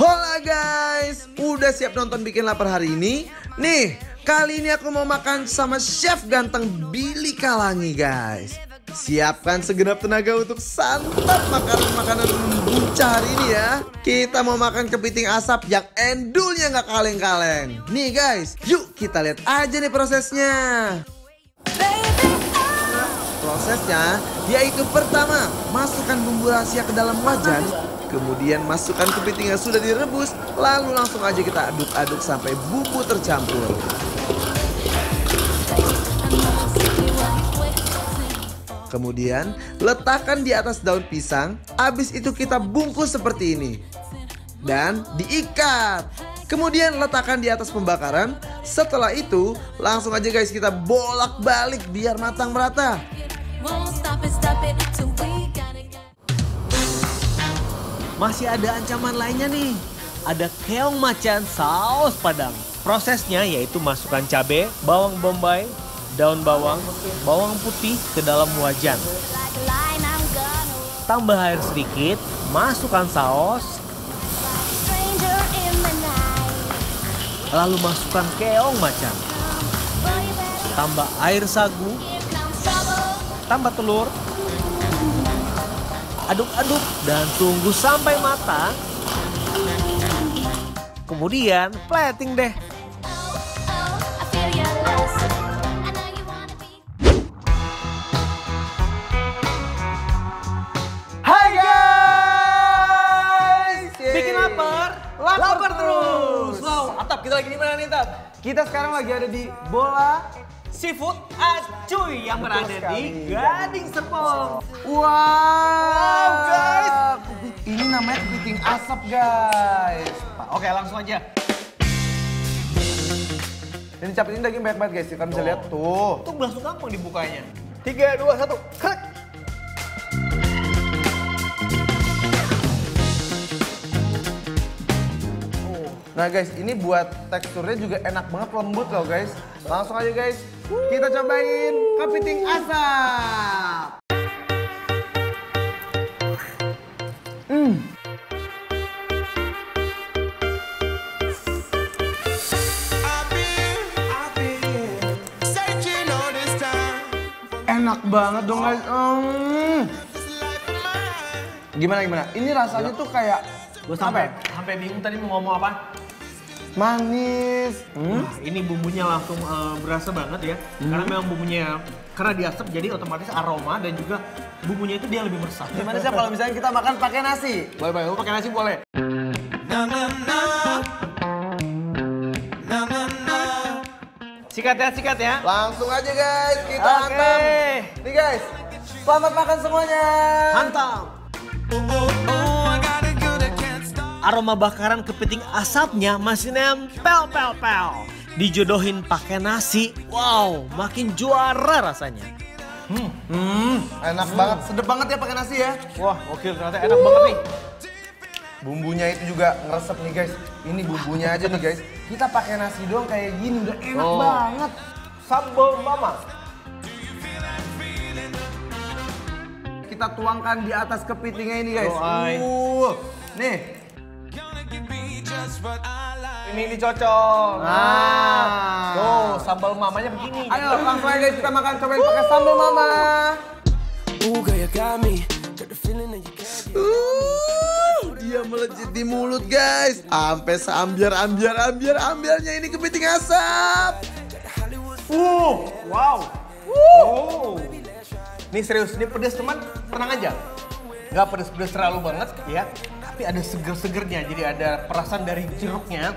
Hola guys, udah siap nonton bikin lapar hari ini? Nih, kali ini aku mau makan sama chef ganteng Billy Kalangi guys. Siapkan segenap tenaga untuk santap makanan-makanan membuncah hari ini ya. Kita mau makan kepiting asap yang endulnya nggak kaleng-kaleng. Nih guys, yuk kita lihat aja nih prosesnya. Prosesnya yaitu pertama, masukkan bumbu rahasia ke dalam wajan. Kemudian masukkan kepiting yang sudah direbus, lalu langsung aja kita aduk-aduk sampai bumbu tercampur. Kemudian letakkan di atas daun pisang, habis itu kita bungkus seperti ini. Dan diikat. Kemudian letakkan di atas pembakaran. Setelah itu langsung aja guys kita bolak-balik biar matang merata. Masih ada ancaman lainnya nih. Ada keong macan saus padang. Prosesnya yaitu masukkan cabai, bawang bombay, daun bawang, bawang putih ke dalam wajan. Tambah air sedikit, masukkan saus, lalu masukkan keong macan. Tambah air sagu, tambah telur, aduk-aduk dan tunggu sampai matang. Kemudian plating deh. Hai guys, Bikin lapar, lapar terus. Wow, Atap kita lagi di mana nih Tap? Kita sekarang lagi ada di Bola Seafood Acuy yang berada sekali. di Gading Serpong. Wow, Wow, guys. Ini namanya kepiting asap guys. Oke langsung aja. Ini cap ini daging banyak banget guys. Kalian bisa lihat tuh. Tuh langsung gampang dibukanya. Tiga, dua, satu, krek. Nah guys, ini buat teksturnya juga enak banget lembut loh guys. Langsung aja guys, kita cobain kepiting asap. Hmm. Enak banget dong guys. Hmm. Gimana gimana? Ini rasanya tuh kayak Gue sampai ya? sampai bingung tadi mau ngomong apa. Manis. Hmm? Wah, ini bumbunya langsung eh, berasa banget ya. Karena memang bumbunya karena diasap jadi otomatis aroma dan juga bumbunya itu dia lebih meresap. Gimana sih kalau misalnya kita makan pakai nasi? Boleh, boleh. Pakai nasi boleh. Sikat ya, sikat ya. Langsung aja guys, kita Oke. hantam. Nih guys, selamat makan semuanya. Hantam. Aroma bakaran kepiting asapnya masih nempel pel pel. Dijodohin pakai nasi, wow, makin juara rasanya. Hmm, enak banget, sedep banget ya pakai nasi ya. Wah, oke ternyata enak banget nih. Bumbunya itu juga ngeresep nih guys. Ini bumbunya aja nih guys. Kita pakai nasi doang kayak gini udah enak Oh. banget. Sambal mama. Kita tuangkan di atas kepitingnya ini guys. Oh. Uh, nih. Ini dicocol. Nah. Tuh, sambal mamanya begini. Ayo langsung aja guys kita makan cobain pakai sambal mama. You got me. Uh, dia melejit di mulut guys. Sampai seambiar ambiar ambiar ambiarnya ini kepiting asap. Uh, wow. Oh. Ini serius, ini pedes teman, tenang aja. Nggak pedes-pedes terlalu banget ya, tapi ada seger-segernya. Jadi ada perasan dari jeruknya